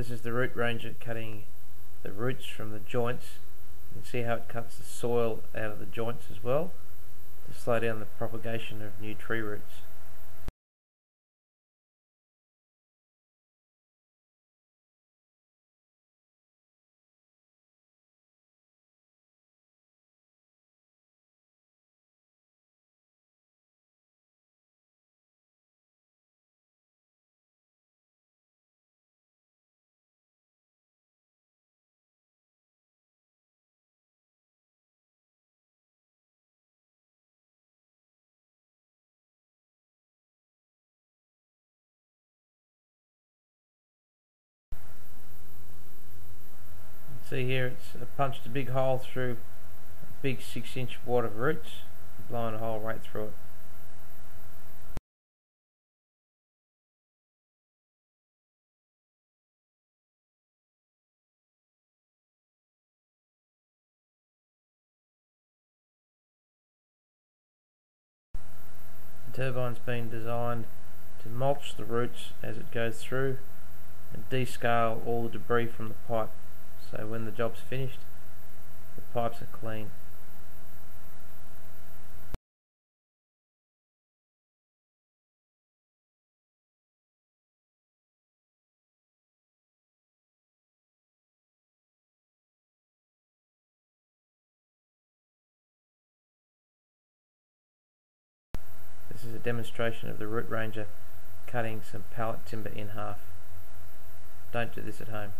This is the root ranger cutting the roots from the joints. You can see how it cuts the soil out of the joints as well to slow down the propagation of new tree roots. See here, it's punched a big hole through a big six inch wad of roots, blowing a hole right through it. The turbine's been designed to mulch the roots as it goes through and descale all the debris from the pipe so when the job's finished the pipes are clean This is a demonstration of the root ranger cutting some pallet timber in half. Don't do this at home.